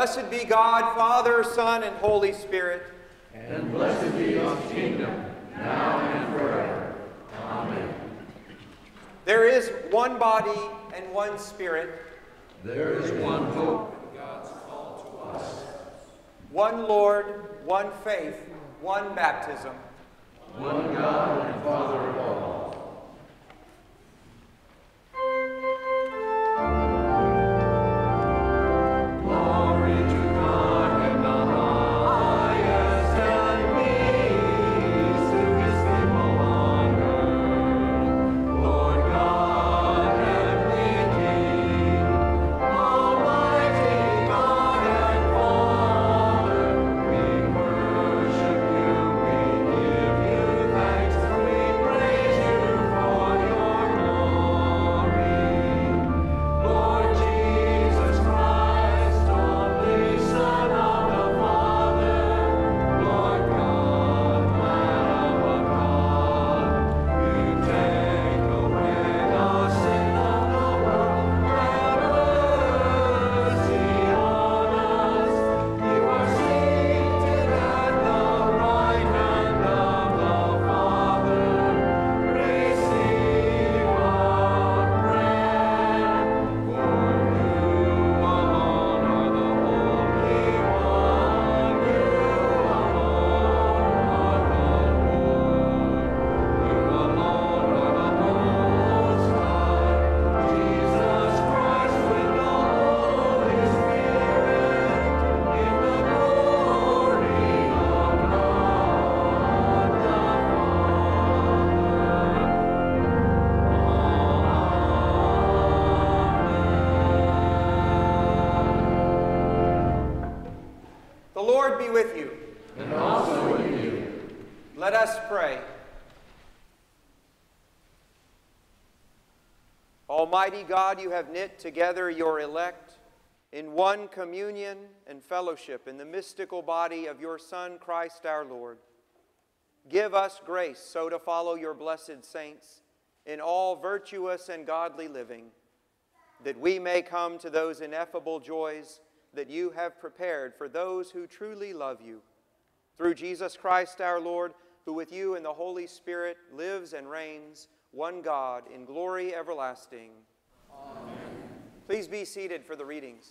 Blessed be God, Father, Son, and Holy Spirit. And blessed be his kingdom, now and forever. Amen. There is one body and one spirit. There is one hope. In God's call to us. One Lord, one faith, one baptism. One God and Father of all. God, you have knit together your elect in one communion and fellowship in the mystical body of your Son, Christ our Lord. Give us grace so to follow your blessed saints in all virtuous and godly living, that we may come to those ineffable joys that you have prepared for those who truly love you. Through Jesus Christ our Lord, who with you and the Holy Spirit lives and reigns, one God, in glory everlasting. Please be seated for the readings.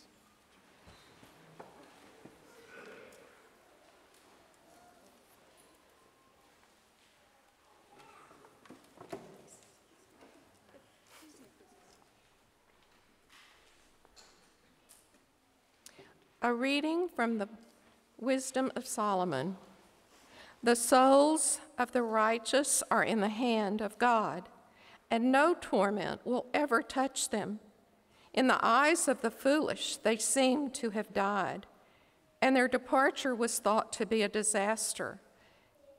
A reading from the Wisdom of Solomon. The souls of the righteous are in the hand of God, and no torment will ever touch them. In the eyes of the foolish, they seem to have died, and their departure was thought to be a disaster,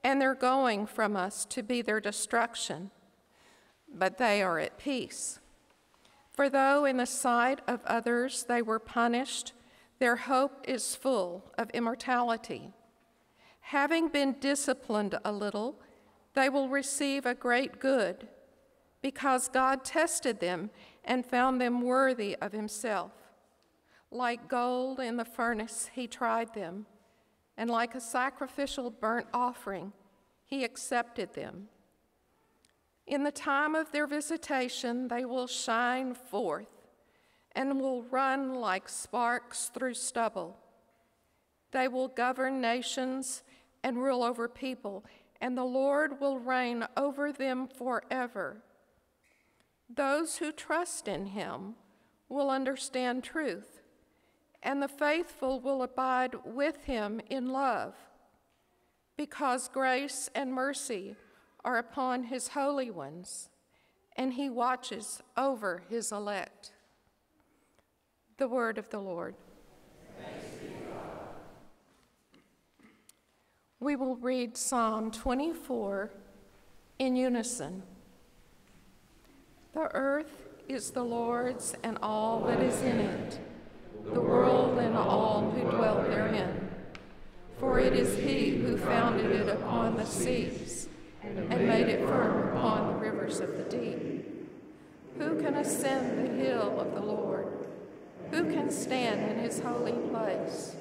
and their going from us to be their destruction. But they are at peace. For though in the sight of others they were punished, their hope is full of immortality. Having been disciplined a little, they will receive a great good, because God tested them and found them worthy of Himself. Like gold in the furnace, He tried them, and like a sacrificial burnt offering, He accepted them. In the time of their visitation, they will shine forth and will run like sparks through stubble. They will govern nations and rule over people, and the Lord will reign over them forever. Those who trust in him will understand truth, and the faithful will abide with him in love, because grace and mercy are upon his holy ones, and he watches over his elect. The word of the Lord. We will read Psalm 24 in unison. The earth is the Lord's and all that is in it, the world and all who dwell therein. For it is he who founded it upon the seas and made it firm upon the rivers of the deep. Who can ascend the hill of the Lord? Who can stand in his holy place?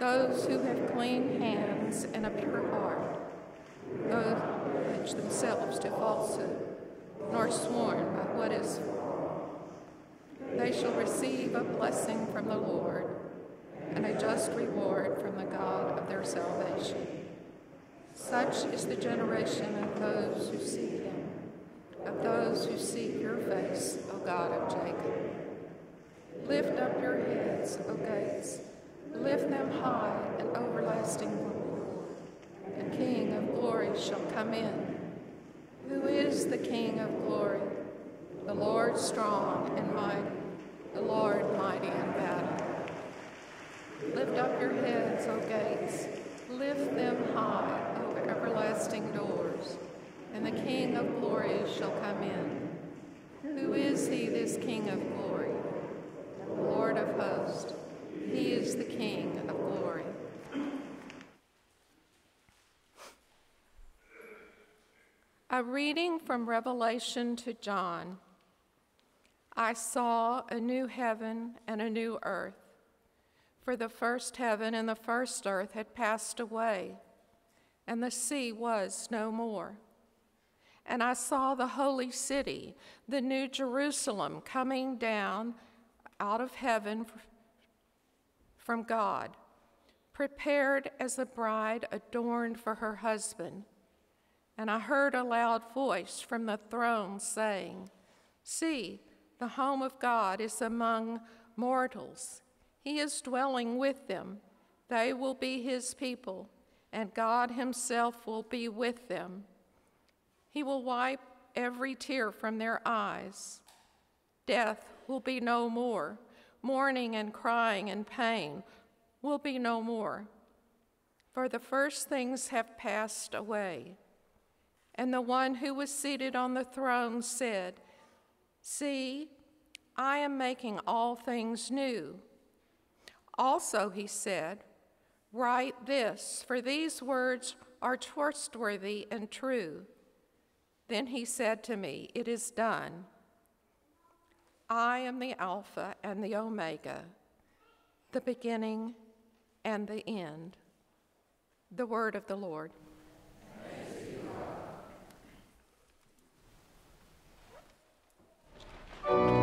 those who have clean hands and a pure heart, those which themselves do falsehood, nor sworn by what is they shall receive a blessing from the Lord and a just reward from the God of their salvation. Such is the generation of those who seek him, of those who seek your face, O God of Jacob. Lift up your heads, O gates, lift them high and everlasting glory. The King of glory shall come in. Who is the King of glory? The Lord strong and mighty, the Lord mighty in battle. Lift up your heads, O gates, lift them high, O everlasting doors, and the King of glory shall come in. Who is he, this King of glory? The Lord of hosts. He is the King of glory. A reading from Revelation to John. I saw a new heaven and a new earth, for the first heaven and the first earth had passed away, and the sea was no more. And I saw the holy city, the new Jerusalem, coming down out of heaven from God, prepared as a bride adorned for her husband. And I heard a loud voice from the throne saying, See, the home of God is among mortals. He is dwelling with them. They will be his people, and God himself will be with them. He will wipe every tear from their eyes. Death will be no more. Mourning and crying and pain will be no more. For the first things have passed away. And the one who was seated on the throne said, See, I am making all things new. Also, he said, Write this, for these words are trustworthy and true. Then he said to me, It is done. I am the Alpha and the Omega, the beginning and the end. The word of the Lord. Amen.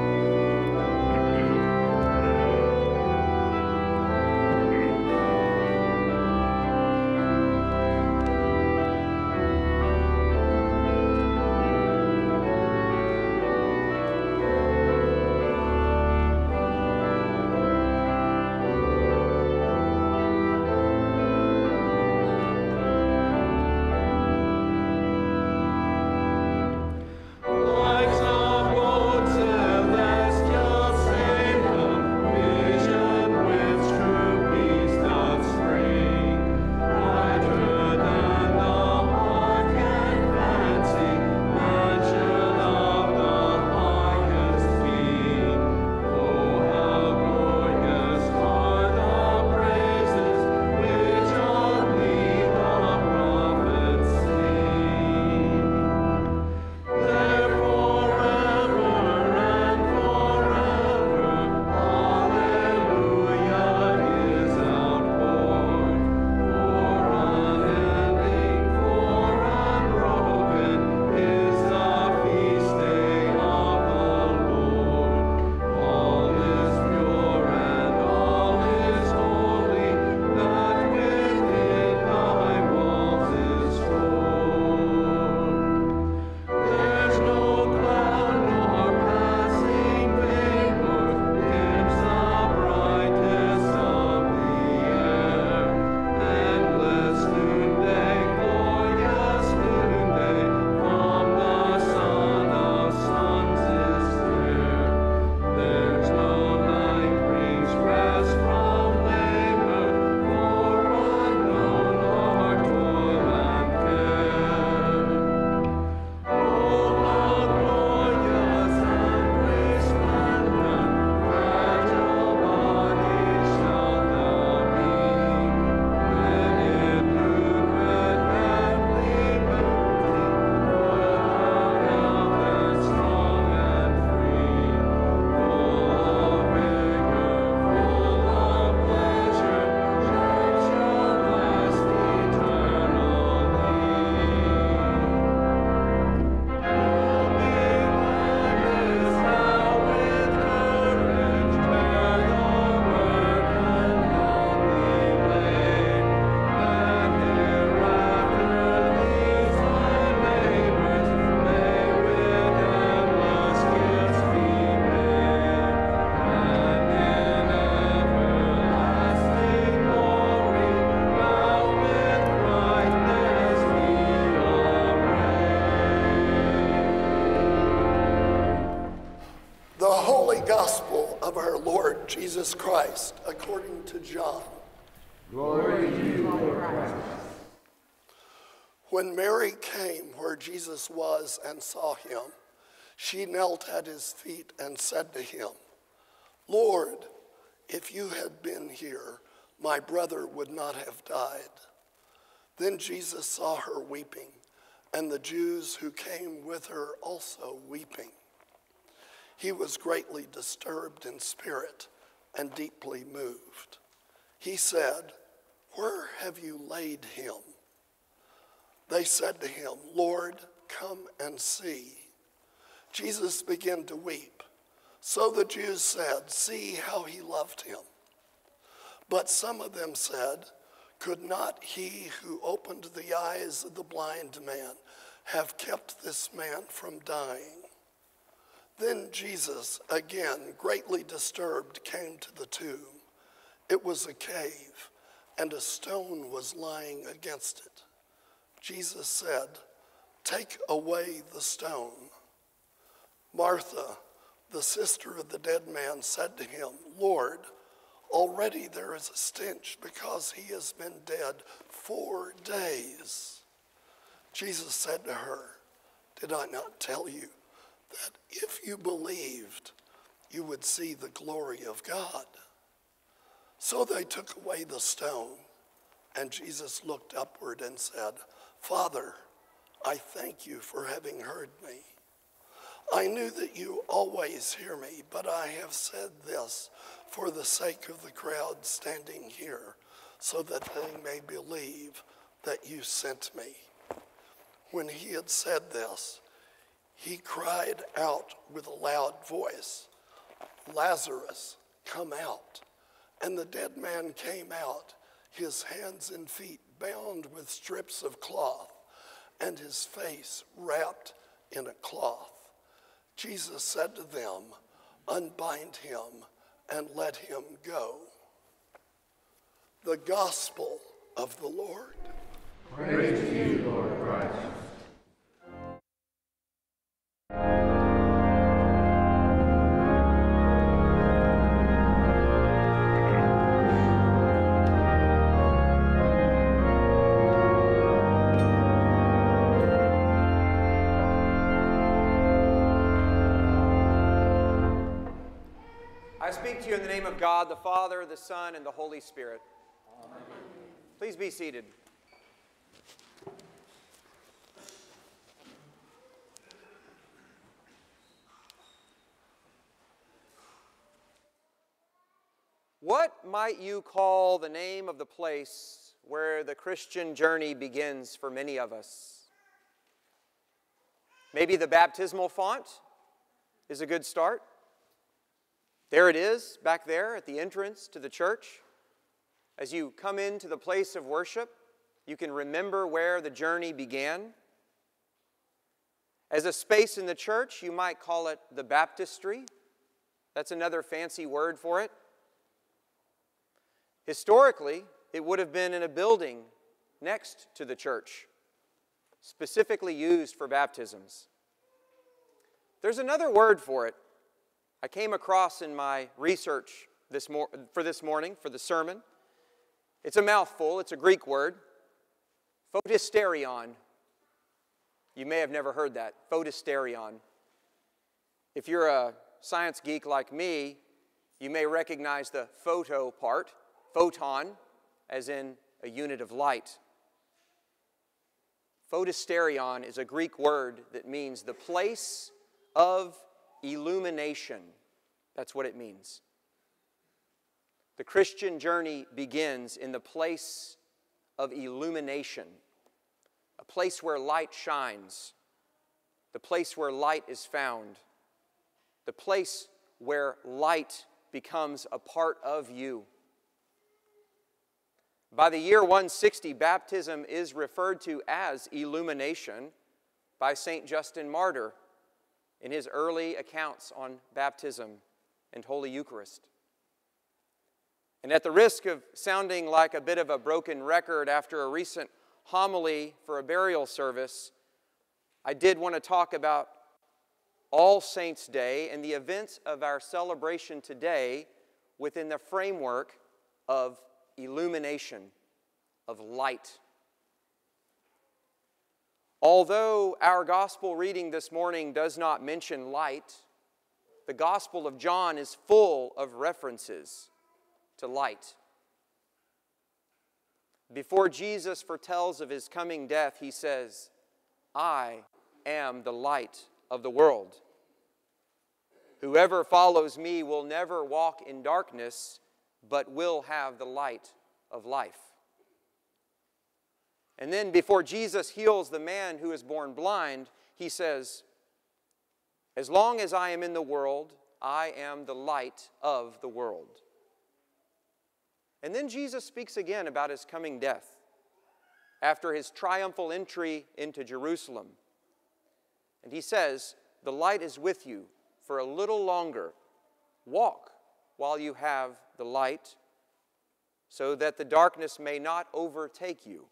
Jesus was and saw him, she knelt at his feet and said to him, Lord, if you had been here, my brother would not have died. Then Jesus saw her weeping, and the Jews who came with her also weeping. He was greatly disturbed in spirit and deeply moved. He said, Where have you laid him? They said to him, Lord, come and see. Jesus began to weep. So the Jews said, See how he loved him. But some of them said, Could not he who opened the eyes of the blind man have kept this man from dying? Then Jesus, again greatly disturbed, came to the tomb. It was a cave, and a stone was lying against it. Jesus said, Take away the stone. Martha, the sister of the dead man, said to him, Lord, already there is a stench because he has been dead four days. Jesus said to her, Did I not tell you that if you believed, you would see the glory of God? So they took away the stone, and Jesus looked upward and said, Father, I thank you for having heard me. I knew that you always hear me, but I have said this for the sake of the crowd standing here, so that they may believe that you sent me. When he had said this, he cried out with a loud voice, Lazarus, come out. And the dead man came out, his hands and feet bound with strips of cloth, and his face wrapped in a cloth. Jesus said to them, Unbind him and let him go. The gospel of the Lord. Praise to you, Lord God, the Father, the Son, and the Holy Spirit. Please be seated. What might you call the name of the place where the Christian journey begins for many of us? Maybe the baptismal font is a good start. There it is, back there at the entrance to the church. As you come into the place of worship, you can remember where the journey began. As a space in the church, you might call it the baptistry. That's another fancy word for it. Historically, it would have been in a building next to the church, specifically used for baptisms. There's another word for it I came across in my research this mor- for this morning, for the sermon. It's a mouthful, it's a Greek word photosterion. You may have never heard that. Photosterion. If you're a science geek like me, you may recognize the photo part, photon, as in a unit of light. Photosterion is a Greek word that means the place of illumination. That's what it means. The Christian journey begins in the place of illumination, a place where light shines, the place where light is found, the place where light becomes a part of you. By the year 160, baptism is referred to as illumination by St. Justin Martyr in his early accounts on baptism and Holy Eucharist. And at the risk of sounding like a bit of a broken record after a recent homily for a burial service, I did want to talk about All Saints' Day and the events of our celebration today within the framework of illumination, of light. Although our gospel reading this morning does not mention light, the Gospel of John is full of references to light. Before Jesus foretells of his coming death, he says, I am the light of the world. Whoever follows me will never walk in darkness, but will have the light of life. And then, before Jesus heals the man who is born blind, he says, As long as I am in the world, I am the light of the world. And then Jesus speaks again about his coming death after his triumphal entry into Jerusalem. And he says, The light is with you for a little longer. Walk while you have the light, so that the darkness may not overtake you.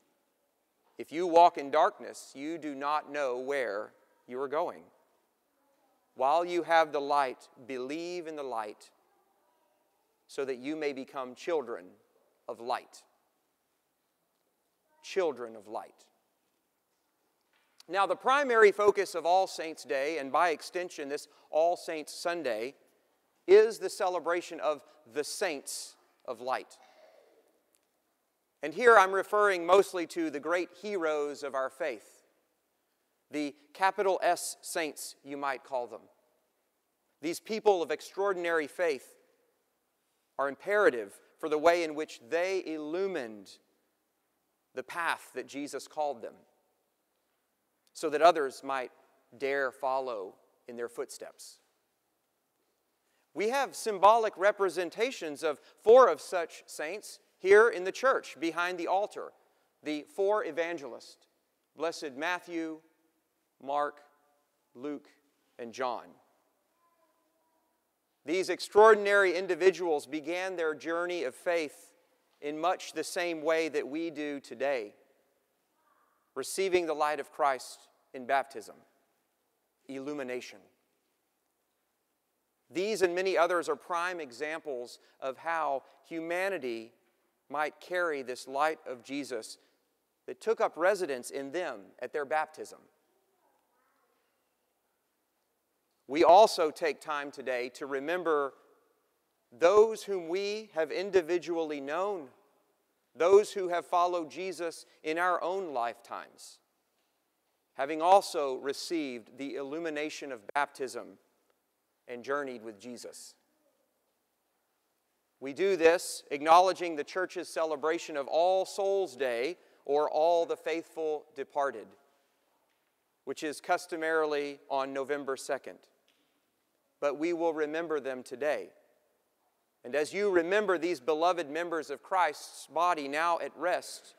If you walk in darkness, you do not know where you are going. While you have the light, believe in the light, so that you may become children of light. Children of light. Now, the primary focus of All Saints' Day, and by extension, this All Saints' Sunday, is the celebration of the saints of light. And here I'm referring mostly to the great heroes of our faith, the capital S saints, you might call them. These people of extraordinary faith are imperative for the way in which they illumined the path that Jesus called them so that others might dare follow in their footsteps. We have symbolic representations of four of such saints here in the church behind the altar the four evangelists Blessed Matthew, Mark, Luke, and John. These extraordinary individuals began their journey of faith in much the same way that we do today receiving the light of Christ in baptism, illumination. These and many others are prime examples of how humanity might carry this light of Jesus that took up residence in them at their baptism. We also take time today to remember those whom we have individually known those who have followed Jesus in our own lifetimes, having also received the illumination of baptism and journeyed with Jesus. We do this acknowledging the church's celebration of All Souls Day or All the Faithful Departed, which is customarily on November 2nd. But we will remember them today and as you remember these beloved members of Christ's body now at rest,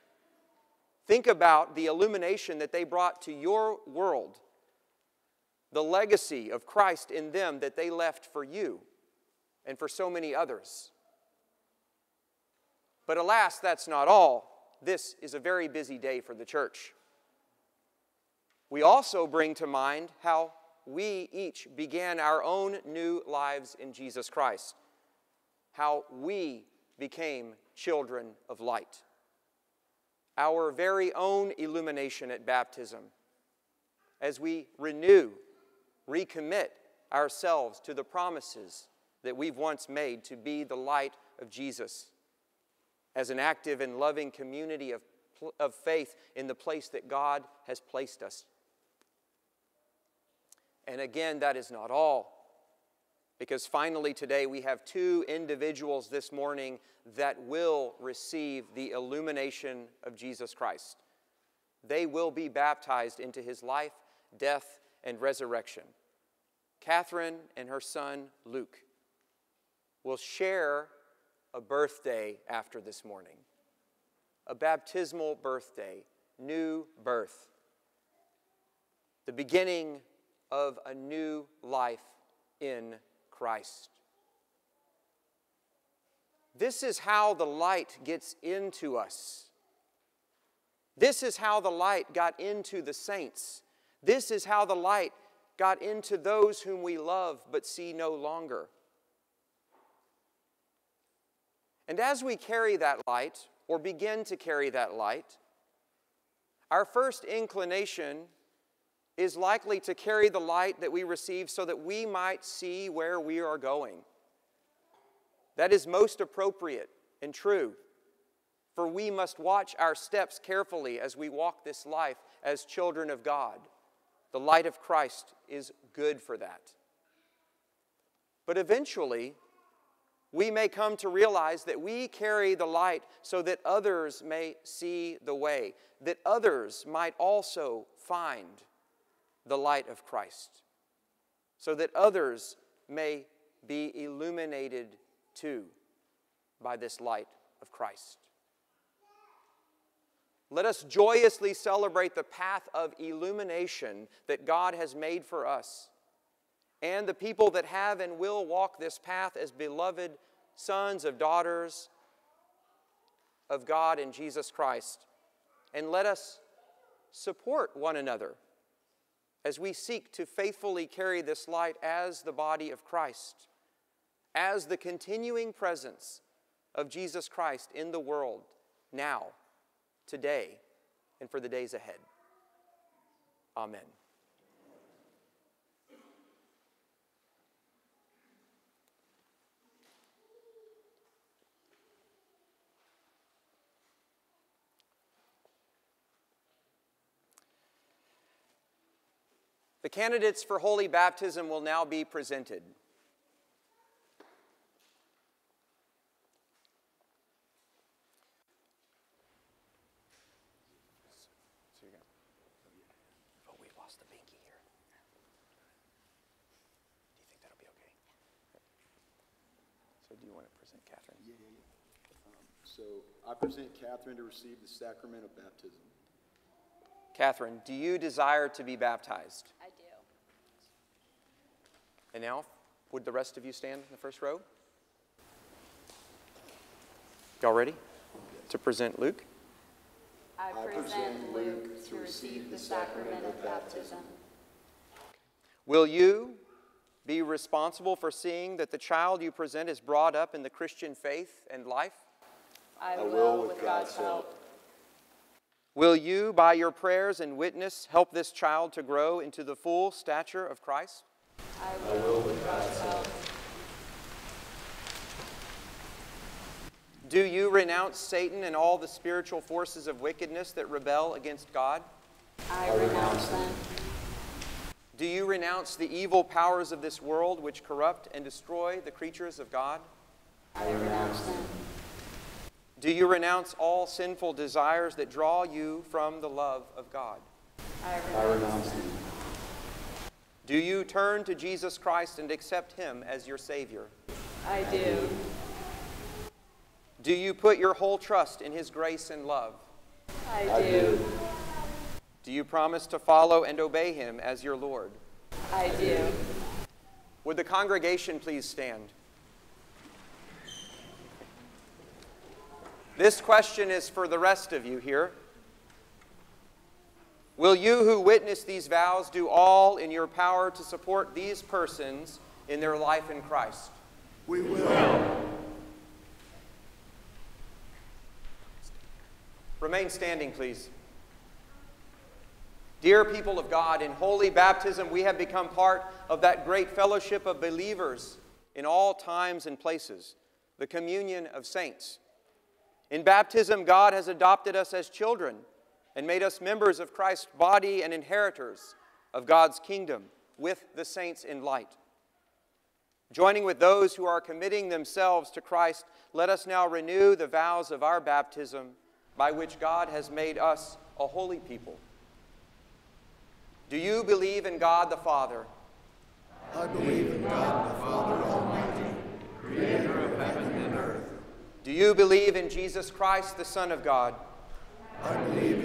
think about the illumination that they brought to your world, the legacy of Christ in them that they left for you and for so many others. But alas, that's not all. This is a very busy day for the church. We also bring to mind how we each began our own new lives in Jesus Christ how we became children of light. Our very own illumination at baptism as we renew, recommit ourselves to the promises that we've once made to be the light of Jesus as an active and loving community of, of faith in the place that God has placed us. And again, that is not all. Because finally, today, we have two individuals this morning that will receive the illumination of Jesus Christ. They will be baptized into his life, death, and resurrection. Catherine and her son, Luke, will share a birthday after this morning a baptismal birthday, new birth, the beginning of a new life in Christ. This is how the light gets into us. This is how the light got into the saints. This is how the light got into those whom we love but see no longer. And as we carry that light, or begin to carry that light, our first inclination is likely to carry the light that we receive so that we might see where we are going. That is most appropriate and true, for we must watch our steps carefully as we walk this life as children of God. The light of Christ is good for that. But eventually, we may come to realize that we carry the light so that others may see the way, that others might also find the light of Christ, so that others may be illuminated too by this light of Christ. Let us joyously celebrate the path of illumination that God has made for us and the people that have and will walk this path as beloved sons of daughters of God in Jesus Christ. And let us support one another as we seek to faithfully carry this light as the body of Christ, as the continuing presence of Jesus Christ in the world now, today, and for the days ahead. Amen. The candidates for holy baptism will now be presented. So you're we lost the binky here. Do you think that'll be okay? So do you want to present Catherine? Yeah, yeah, yeah. Um, so I present Catherine to receive the sacrament of baptism. Catherine, do you desire to be baptized? I do. And now, would the rest of you stand in the first row? Y'all ready to present Luke? I present Luke to receive the sacrament of baptism. Will you be responsible for seeing that the child you present is brought up in the Christian faith and life? I will, with God's help. Will you, by your prayers and witness, help this child to grow into the full stature of Christ? I will, with God's help. Do you renounce Satan and all the spiritual forces of wickedness that rebel against God? I renounce them. Do you renounce the evil powers of this world which corrupt and destroy the creatures of God? I renounce them. Do you renounce all sinful desires that draw you from the love of God? I renounce them. Do you turn to Jesus Christ and accept Him as your Savior? I do. Do you put your whole trust in His grace and love? I do. Do you promise to follow and obey Him as your Lord? I do. Would the congregation please stand? This question is for the rest of you here. Will you who witness these vows do all in your power to support these persons in their life in Christ? We will. Remain standing, please. Dear people of God, in holy baptism, we have become part of that great fellowship of believers in all times and places, the communion of saints. In baptism, God has adopted us as children and made us members of Christ's body and inheritors of God's kingdom with the saints in light. Joining with those who are committing themselves to Christ, let us now renew the vows of our baptism by which God has made us a holy people. Do you believe in God the Father? I believe in God the Father Almighty, creator of heaven and earth. Do you believe in Jesus Christ, the Son of God? I believe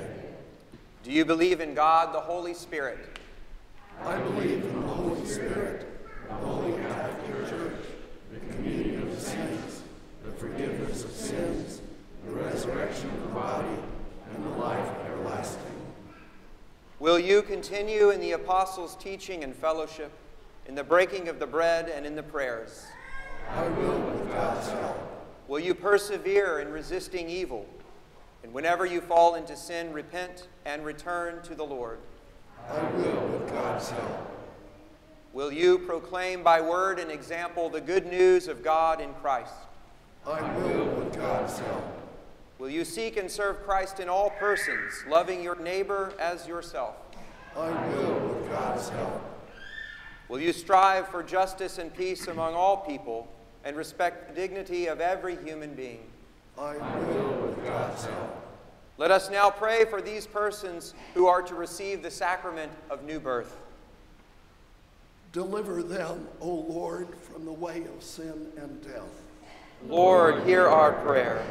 Do you believe in God, the Holy Spirit? I believe in the Holy Spirit, the Holy Catholic Church, the communion of saints, the forgiveness of sins, the resurrection of the body, and the life everlasting. Will you continue in the apostles' teaching and fellowship, in the breaking of the bread and in the prayers? I will with God's help. Will you persevere in resisting evil? And whenever you fall into sin, repent and return to the Lord. I will with God's help. Will you proclaim by word and example the good news of God in Christ? I will with God's help. Will you seek and serve Christ in all persons, loving your neighbor as yourself? I will with God's help. Will you strive for justice and peace among all people and respect the dignity of every human being? I will with God's help. Let us now pray for these persons who are to receive the sacrament of new birth. Deliver them, O Lord, from the way of sin and death. Lord, hear our prayer.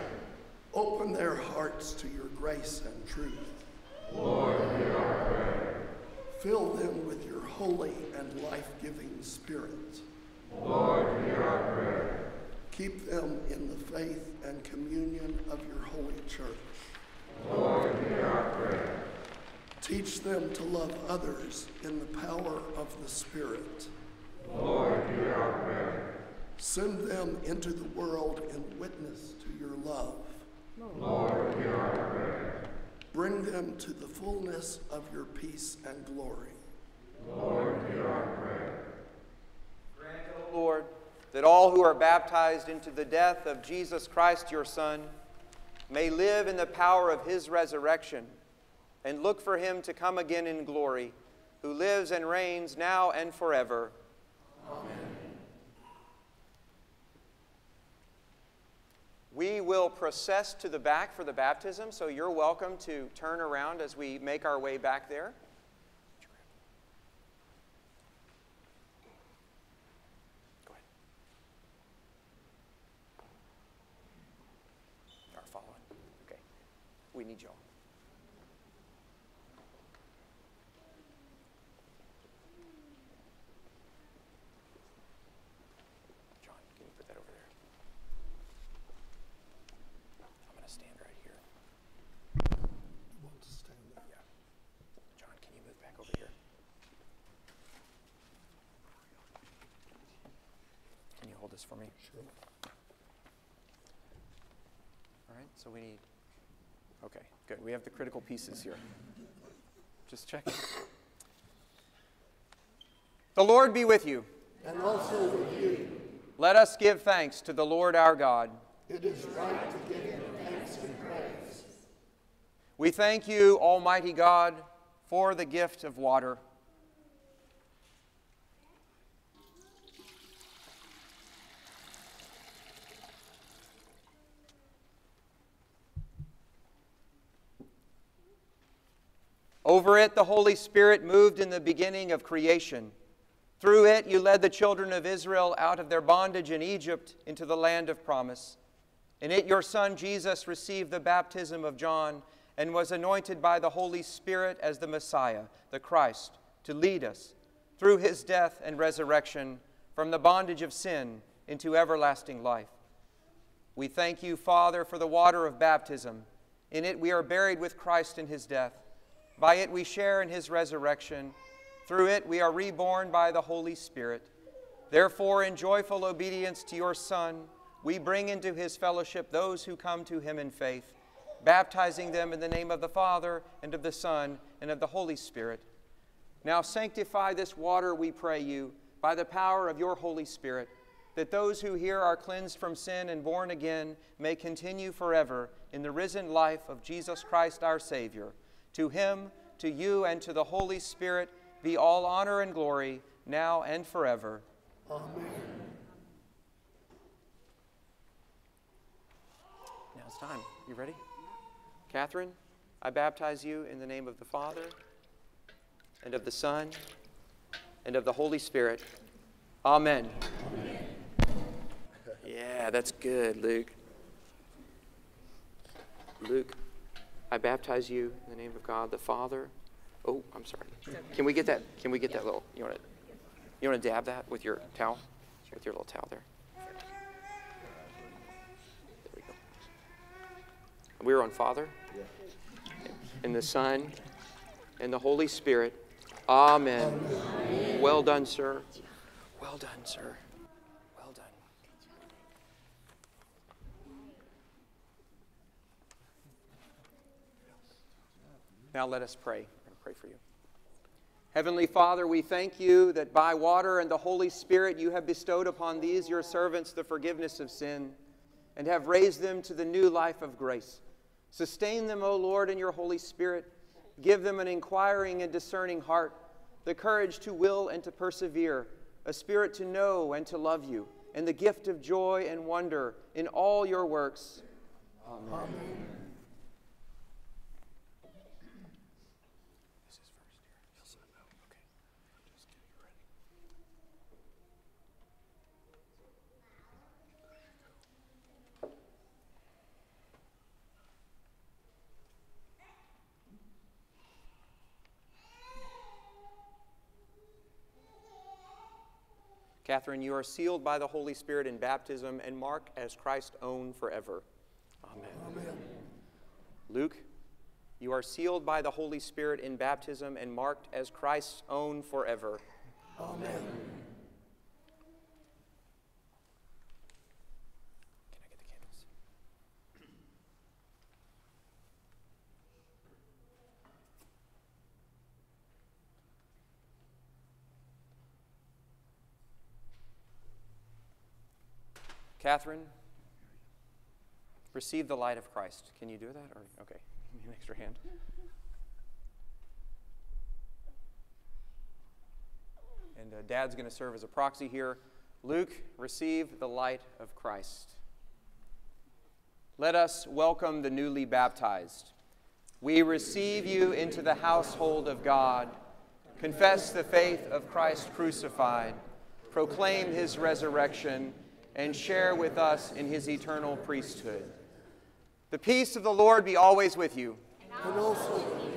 Open their hearts to your grace and truth. Lord, hear our prayer. Fill them with your holy and life giving spirit. Lord, hear our prayer. Keep them in the faith and communion of your holy church. Lord, hear our prayer. Teach them to love others in the power of the Spirit. Lord, hear our prayer. Send them into the world in witness to your love. Lord, hear our prayer. Bring them to the fullness of your peace and glory. Lord, hear our prayer. That all who are baptized into the death of Jesus Christ, your Son, may live in the power of his resurrection and look for him to come again in glory, who lives and reigns now and forever. Amen. We will process to the back for the baptism, so you're welcome to turn around as we make our way back there. Go ahead. Are following. Okay. We need y'all. John, can you put that over there? I'm going to stand right here. Want to stand there? Yeah. John, can you move back over here? Can you hold this for me? Sure. All right, so we need, okay, good. We have the critical pieces here. Just checking. The Lord be with you. And also with you, Let us give thanks to the Lord our God. it is right to give him thanks and praise. We thank you, Almighty God, for the gift of water. Over it, the Holy Spirit moved in the beginning of creation. Through it, you led the children of Israel out of their bondage in Egypt into the land of promise. In it, your Son Jesus received the baptism of John and was anointed by the Holy Spirit as the Messiah, the Christ, to lead us through his death and resurrection from the bondage of sin into everlasting life. We thank you, Father, for the water of baptism. In it, we are buried with Christ in his death. By it, we share in his resurrection. Through it, we are reborn by the Holy Spirit. Therefore, in joyful obedience to your Son, we bring into his fellowship those who come to him in faith, baptizing them in the name of the Father, and of the Son, and of the Holy Spirit. Now sanctify this water, we pray you, by the power of your Holy Spirit, that those who here are cleansed from sin and born again may continue forever in the risen life of Jesus Christ our Savior. To him, to you, and to the Holy Spirit be all honor and glory, now and forever. Amen. Now it's time. You ready? Catherine, I baptize you in the name of the Father, and of the Son, and of the Holy Spirit. Amen. Yeah, that's good, Luke. Luke. I baptize you in the name of God the Father. Oh, I'm sorry. Can we get that? Can we get that little? You want to? You want to dab that with your towel? With your little towel there. There we go. We are on Father, and the Son, and the Holy Spirit. Amen. Well done, sir. Well done, sir. Well done. Now let us pray. I'm going to pray for you. Heavenly Father, we thank you that by water and the Holy Spirit you have bestowed upon these your servants the forgiveness of sin and have raised them to the new life of grace. Sustain them, O Lord, in your Holy Spirit. Give them an inquiring and discerning heart, the courage to will and to persevere, a spirit to know and to love you, and the gift of joy and wonder in all your works. Amen. This is first here. You'll sign no. Okay. Just get you ready. Catherine, you are sealed by the Holy Spirit in baptism and marked as Christ's own forever. Amen. Luke, you are sealed by the Holy Spirit in baptism and marked as Christ's own forever. Amen. Can I get the candles? Catherine, receive the light of Christ. Can you do that? Or okay, give me an extra hand. And uh, Dad's going to serve as a proxy here. Luke, receive the light of Christ. Let us welcome the newly baptized. We receive you into the household of God. Confess the faith of Christ crucified. Proclaim his resurrection and share with us in his eternal priesthood. The peace of the Lord be always with you. And also, Peace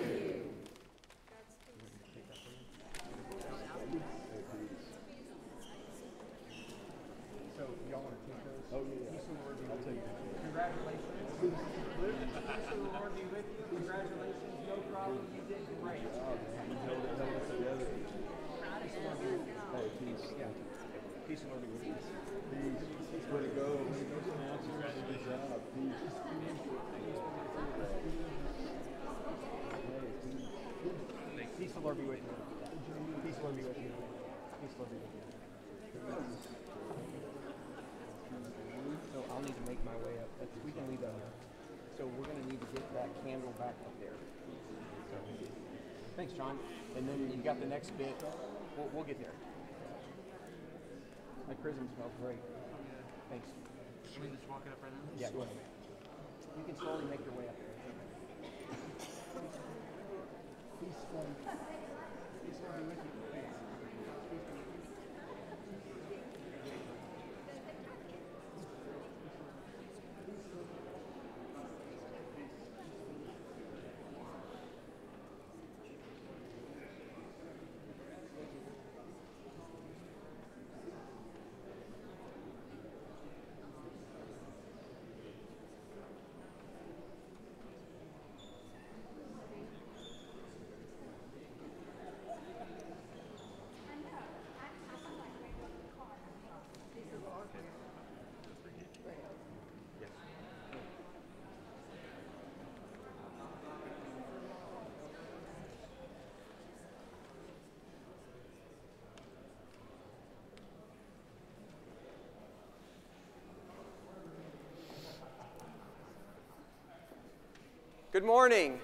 Good morning.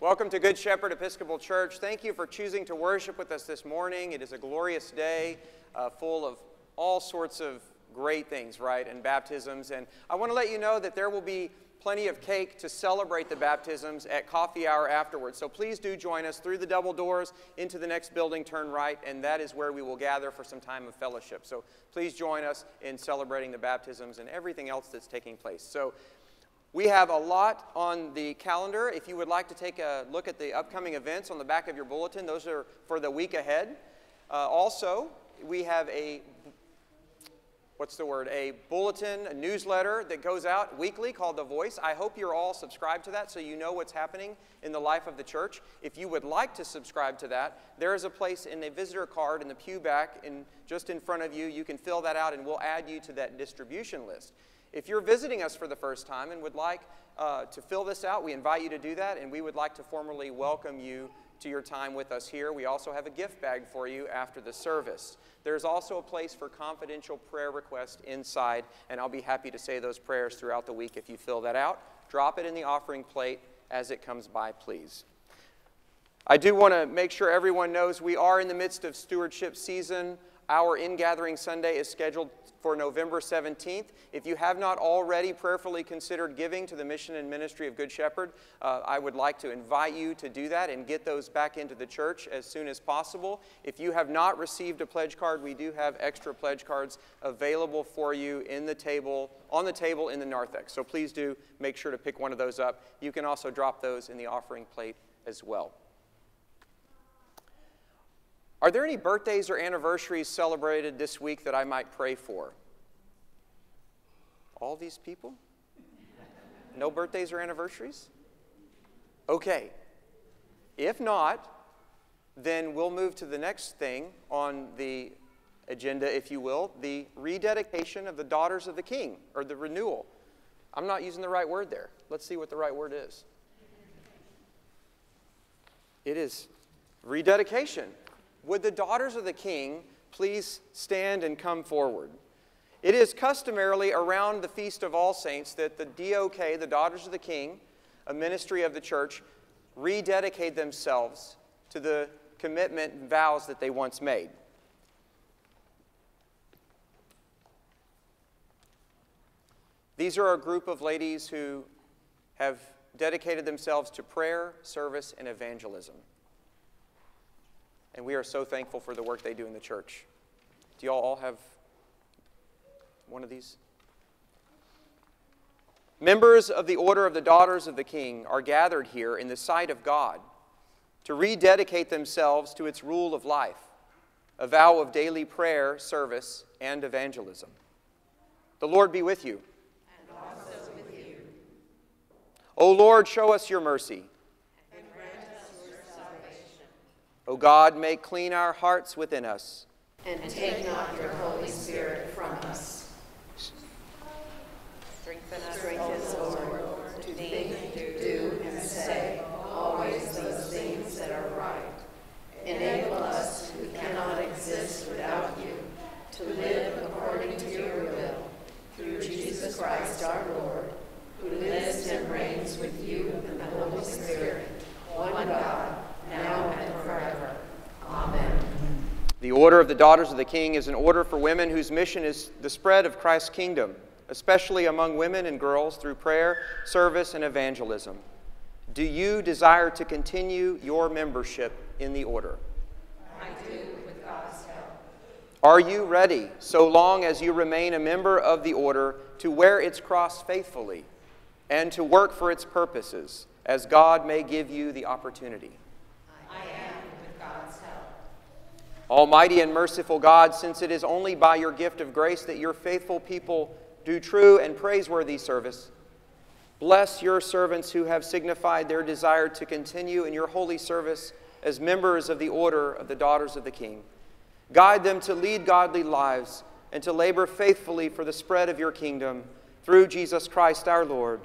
Welcome to Good Shepherd Episcopal Church. Thank you for choosing to worship with us this morning. It is a glorious day uh, full of all sorts of great things, right? And baptisms. And I want to let you know that there will be plenty of cake to celebrate the baptisms at coffee hour afterwards. So please do join us through the double doors into the next building, turn right, and that is where we will gather for some time of fellowship. So please join us in celebrating the baptisms and everything else that's taking place. So We have a lot on the calendar. If you would like to take a look at the upcoming events on the back of your bulletin, those are for the week ahead. Uh, also, we have a what's the word? A bulletin, a newsletter that goes out weekly called The Voice. I hope you're all subscribed to that so you know what's happening in the life of the church. If you would like to subscribe to that, there is a place in a visitor card in the pew back in just in front of you. You can fill that out and we'll add you to that distribution list. If you're visiting us for the first time and would like uh, to fill this out, we invite you to do that and we would like to formally welcome you to your time with us here. We also have a gift bag for you after the service. There's also a place for confidential prayer requests inside, and I'll be happy to say those prayers throughout the week if you fill that out. Drop it in the offering plate as it comes by, please. I do want to make sure everyone knows we are in the midst of stewardship season. Our in gathering Sunday is scheduled for November 17th. If you have not already prayerfully considered giving to the mission and ministry of Good Shepherd, uh, I would like to invite you to do that and get those back into the church as soon as possible. If you have not received a pledge card, we do have extra pledge cards available for you in the table on the table in the narthex. So please do make sure to pick one of those up. You can also drop those in the offering plate as well. Are there any birthdays or anniversaries celebrated this week that I might pray for? All these people? No birthdays or anniversaries? Okay. If not, then we'll move to the next thing on the agenda, if you will the rededication of the daughters of the king, or the renewal. I'm not using the right word there. Let's see what the right word is. It is rededication. Would the daughters of the king please stand and come forward? It is customarily around the Feast of All Saints that the DOK, the Daughters of the King, a ministry of the church, rededicate themselves to the commitment and vows that they once made. These are a group of ladies who have dedicated themselves to prayer, service, and evangelism. And we are so thankful for the work they do in the church. Do y'all all have one of these? Members of the Order of the Daughters of the King are gathered here in the sight of God to rededicate themselves to its rule of life, a vow of daily prayer, service, and evangelism. The Lord be with you. And also with you. O Lord, show us your mercy. And grant us your salvation. O God, make clean our hearts within us. And take not your Holy Spirit from us. Strengthen us, O Lord, to think, do, and say always those things that are right. Enable us, who cannot exist without you, to live according to your will, through Jesus Christ our Lord, who lives and reigns with you in the Holy Spirit, one God, now and forever. Amen. The Order of the Daughters of the King is an order for women whose mission is the spread of Christ's kingdom, especially among women and girls through prayer, service, and evangelism. Do you desire to continue your membership in the order? I do with God's help. Are you ready, so long as you remain a member of the order, to wear its cross faithfully and to work for its purposes, as God may give you the opportunity? I am with God's help. Almighty and merciful God, since it is only by your gift of grace that your faithful people do true and praiseworthy service, bless your servants who have signified their desire to continue in your holy service as members of the order of the daughters of the King. Guide them to lead godly lives and to labor faithfully for the spread of your kingdom through Jesus Christ our Lord.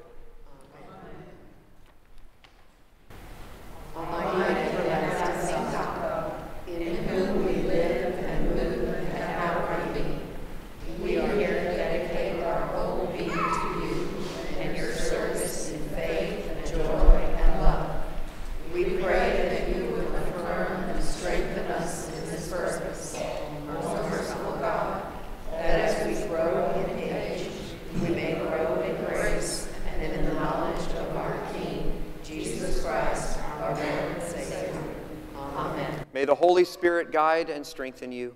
Almighty and everlasting God, in whom we live and move and have our being, we are here to dedicate our whole being to you and your service in faith and joy and love. We pray that you would affirm and strengthen us in this purpose, most merciful God, that as we grow in age, we may grow in grace and in the knowledge of our King, Jesus Christ, our Lord and Savior. Amen. May the Holy Spirit guide and strengthen you,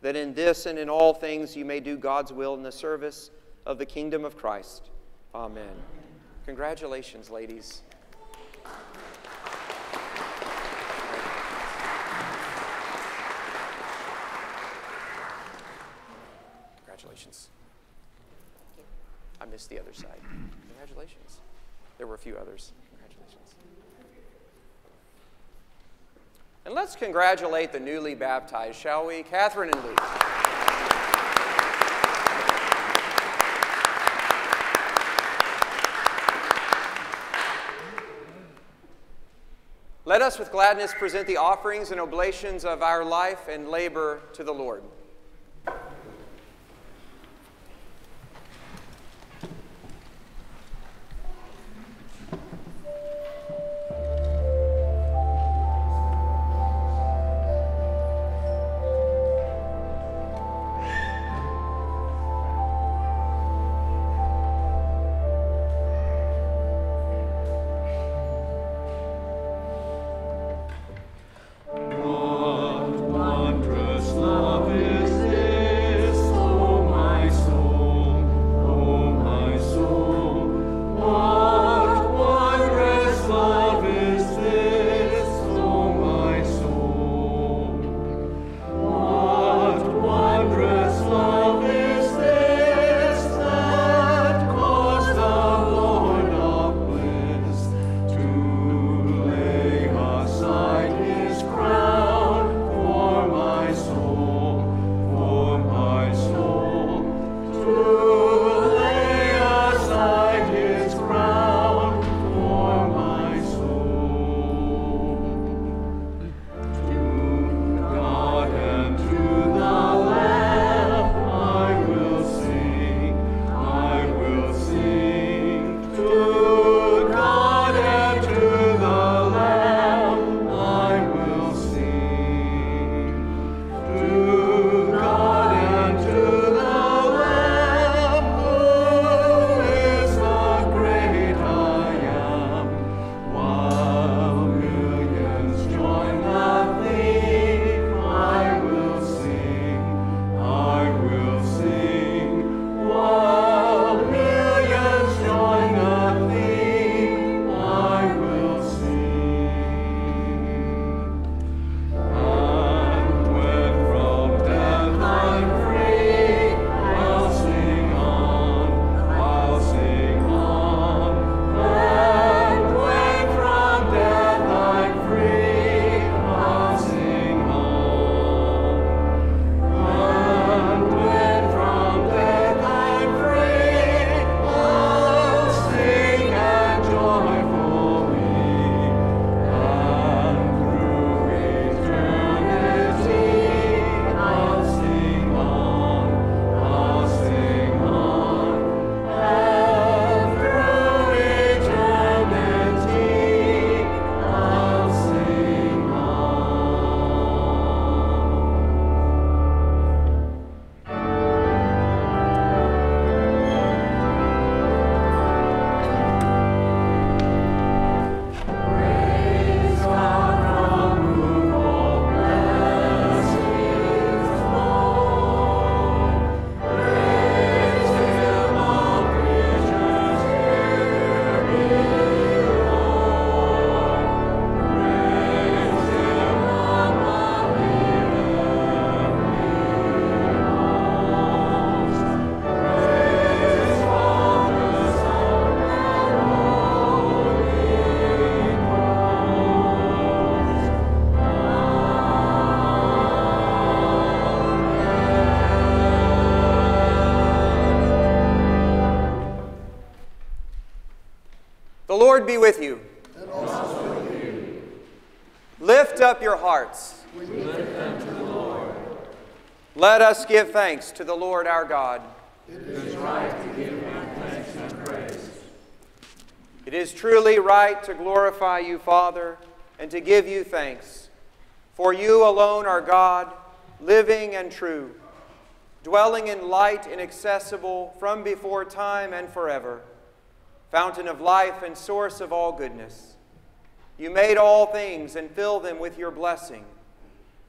that in this and in all things you may do God's will in the service of the kingdom of Christ. Amen. Congratulations, ladies. Congratulations. I missed the other side. Congratulations. There were a few others. Congratulations. And let's congratulate the newly baptized, shall we? Catherine and Luke. Let us with gladness present the offerings and oblations of our life and labor to the Lord. The Lord be with you. Lift up your hearts. Let us give thanks to the Lord our God. It is truly right to glorify you, Father, and to give you thanks. For you alone are God, living and true, dwelling in light inaccessible from before time and forever, fountain of life and source of all goodness. You made all things and filled them with your blessing.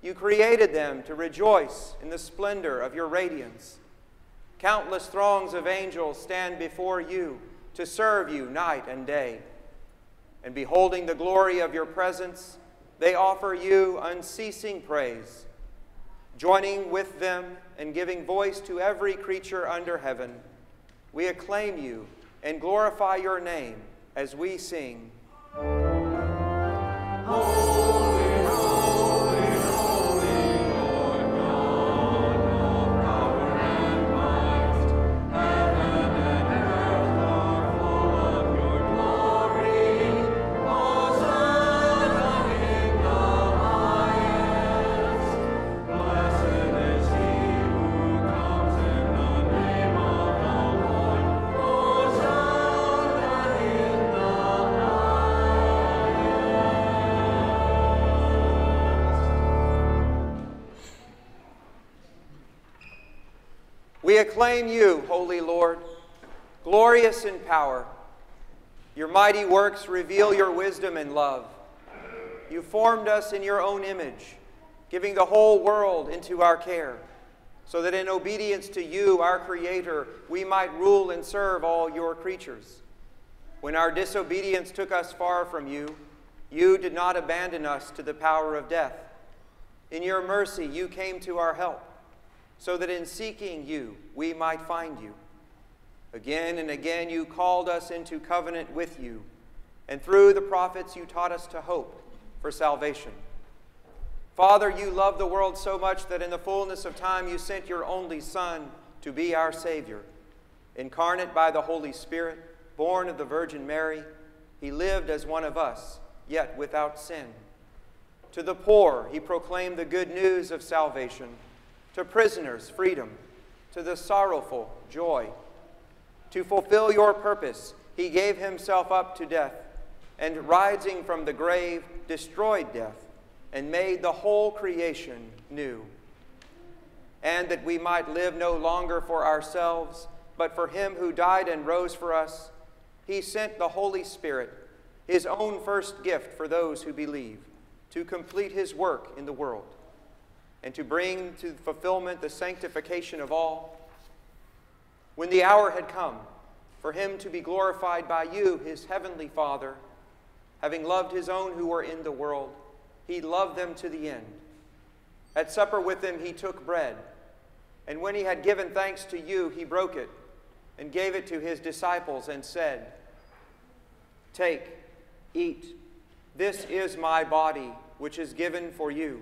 You created them to rejoice in the splendor of your radiance. Countless throngs of angels stand before you, to serve you night and day. And beholding the glory of your presence, they offer you unceasing praise, joining with them and giving voice to every creature under heaven. We acclaim you and glorify your name as we sing. We acclaim you, Holy Lord, glorious in power. Your mighty works reveal your wisdom and love. You formed us in your own image, giving the whole world into our care, so that in obedience to you, our Creator, we might rule and serve all your creatures. When our disobedience took us far from you, you did not abandon us to the power of death. In your mercy, you came to our help so that in seeking you we might find you. Again and again you called us into covenant with you, and through the prophets you taught us to hope for salvation. Father, you loved the world so much that in the fullness of time you sent your only Son to be our Savior. Incarnate by the Holy Spirit, born of the Virgin Mary, he lived as one of us, yet without sin. To the poor, he proclaimed the good news of salvation to prisoners, freedom, to the sorrowful, joy. To fulfill your purpose, he gave himself up to death, and rising from the grave, destroyed death, and made the whole creation new. And that we might live no longer for ourselves, but for him who died and rose for us, he sent the Holy Spirit, his own first gift for those who believe, to complete his work in the world and to bring to fulfillment the sanctification of all. When the hour had come for him to be glorified by you, his heavenly Father, having loved his own who were in the world, he loved them to the end. At supper with them, he took bread, and when he had given thanks to you, he broke it and gave it to his disciples and said, Take, eat. This is my body, which is given for you.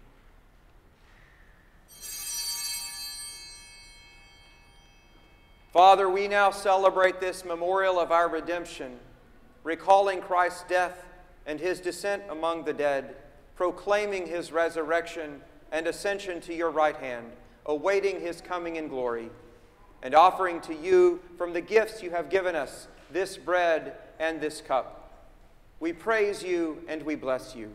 Father, we now celebrate this memorial of our redemption, recalling Christ's death and his descent among the dead, proclaiming his resurrection and ascension to your right hand, awaiting his coming in glory, and offering to you from the gifts you have given us this bread and this cup. We praise you and we bless you.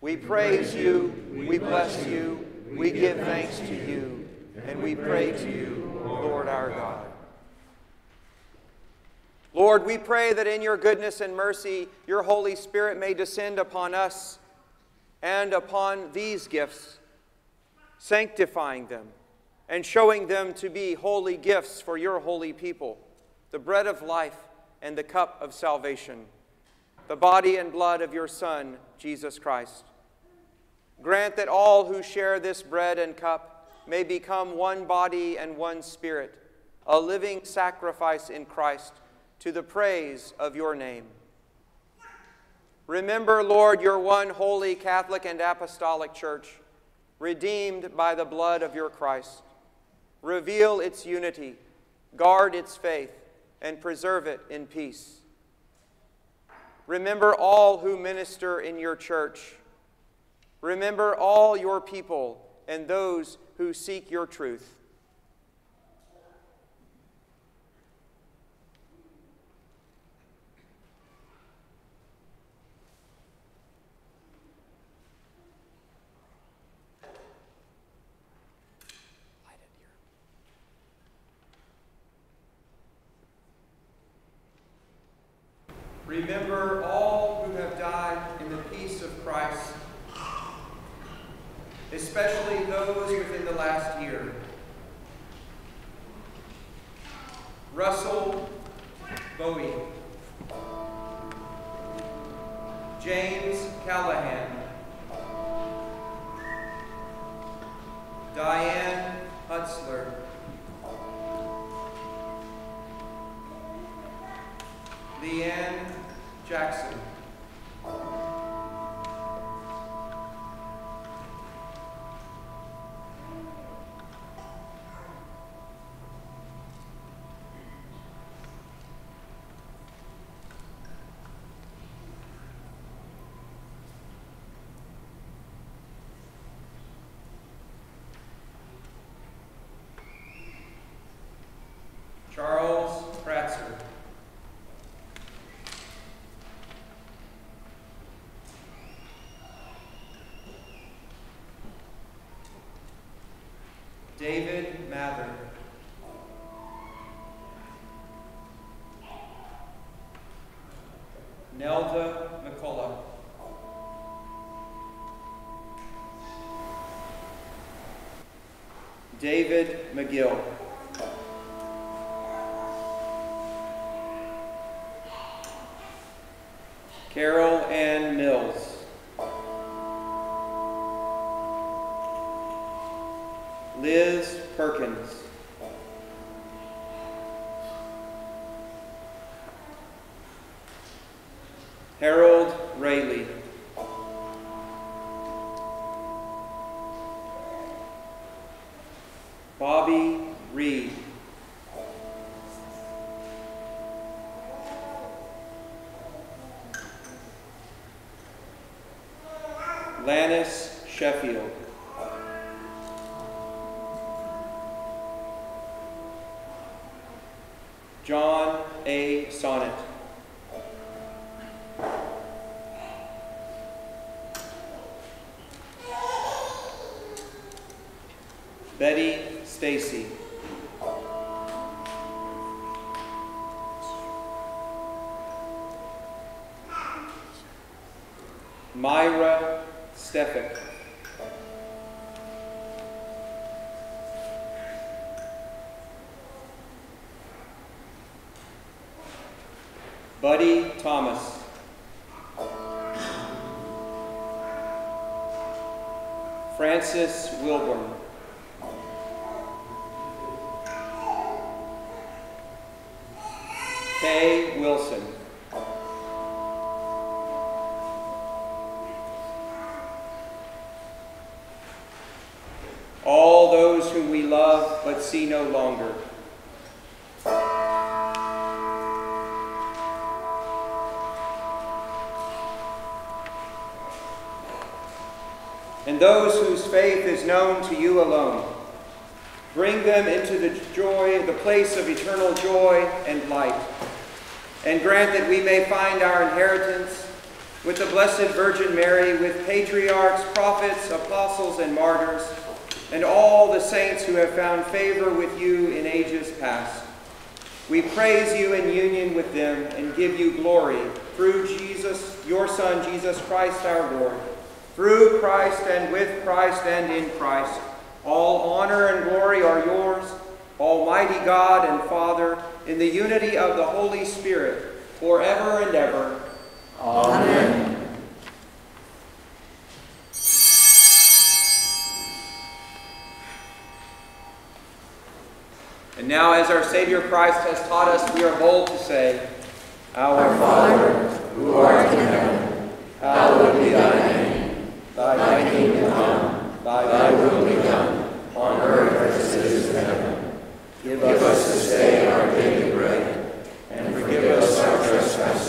We praise you, we bless you, we give thanks to you, and we pray to you, Lord our God. Lord, we pray that in your goodness and mercy, your Holy Spirit may descend upon us and upon these gifts, sanctifying them and showing them to be holy gifts for your holy people, the bread of life and the cup of salvation, the body and blood of your Son, Jesus Christ. Grant that all who share this bread and cup may become one body and one spirit, a living sacrifice in Christ to the praise of your name. Remember, Lord, your one holy Catholic and Apostolic Church, redeemed by the blood of your Christ. Reveal its unity, guard its faith, and preserve it in peace. Remember all who minister in your church. Remember all your people and those who seek your truth. David Mather. Nelda McCullough. David McGill. Known to you alone. Bring them into the joy, the place of eternal joy and light. And grant that we may find our inheritance with the Blessed Virgin Mary, with patriarchs, prophets, apostles, and martyrs, and all the saints who have found favor with you in ages past. We praise you in union with them and give you glory through Jesus, your Son, Jesus Christ our Lord. Through Christ and with Christ and in Christ, all honor and glory are yours, Almighty God and Father, in the unity of the Holy Spirit, forever and ever. Amen. And now, as our Savior Christ has taught us, we are bold to say, Our Father, who art in heaven, hallowed be thy name. Thy kingdom come, thy will be done, on earth as it is in heaven. Give us this day our daily bread, and forgive us our trespasses,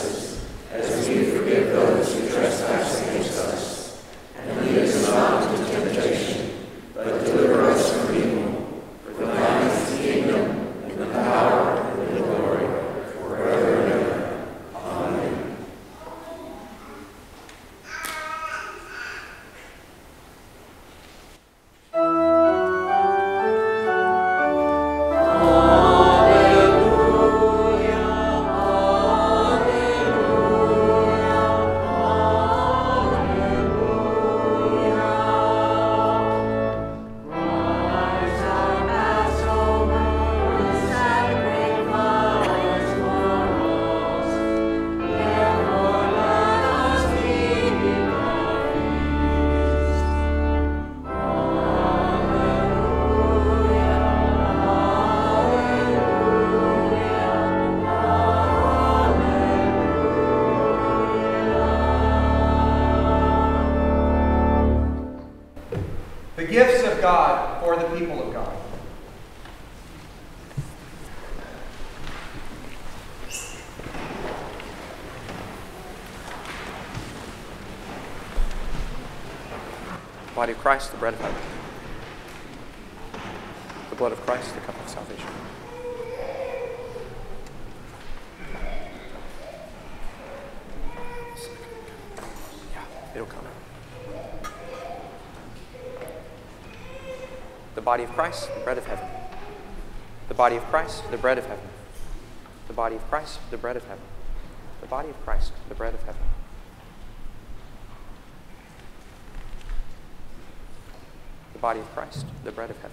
Christ, the bread of heaven. The blood of Christ, the cup of salvation. Yeah, it'll come. The body of Christ, the bread of heaven. The body of Christ, the bread of heaven. The body of Christ, the bread of heaven. The body of Christ, the bread of heaven. The body of Christ, the bread of heaven.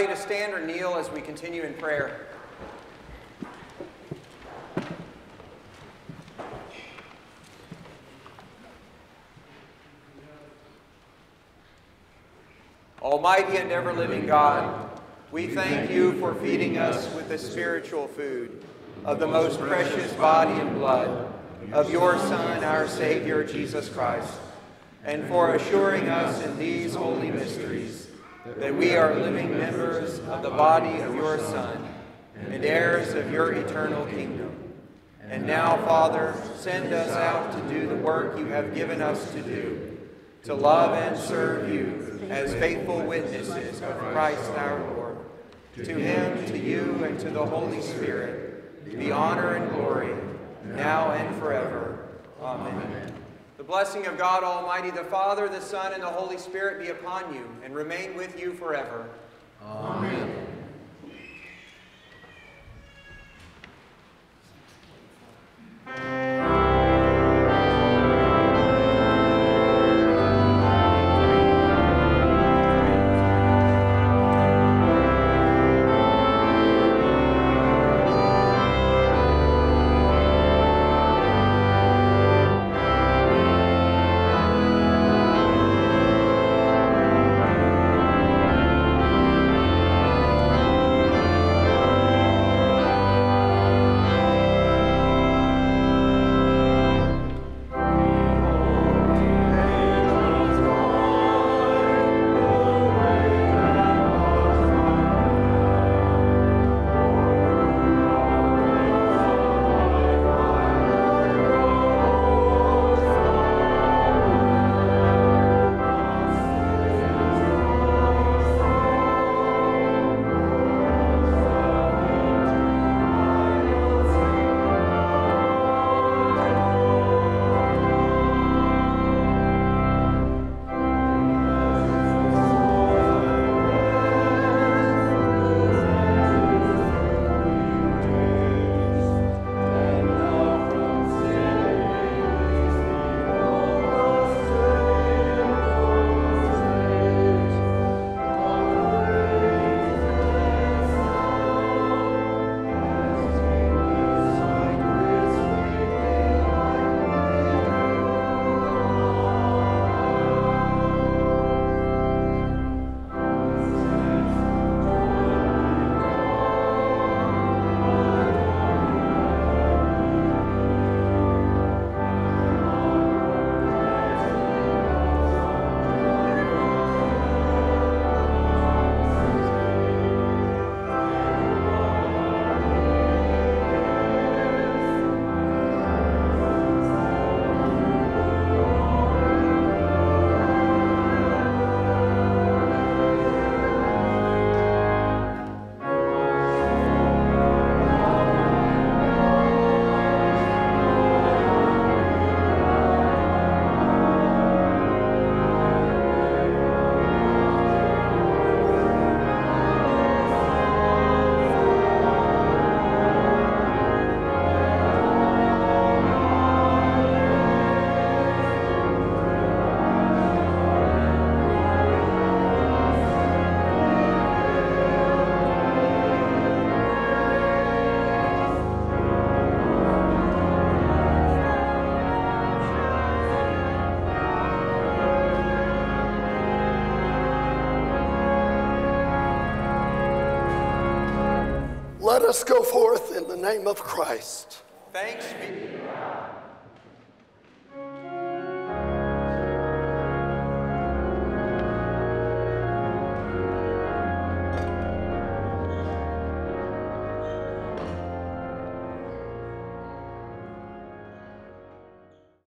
You to stand or kneel as we continue in prayer. Almighty and ever living God, we thank you for feeding us with the spiritual food of the most precious body and blood of your Son, our Savior, Jesus Christ, and for assuring us in these holy mysteries that we are living members of the body of your Son and heirs of your eternal kingdom. And now, Father, send us out to do the work you have given us to do, to love and serve you as faithful witnesses of Christ our Lord. To him, to you, and to the Holy Spirit, be honor and glory, now and forever. Amen. Blessing of God Almighty, the Father, the Son, and the Holy Spirit be upon you and remain with you forever. Amen. Let us go forth in the name of Christ.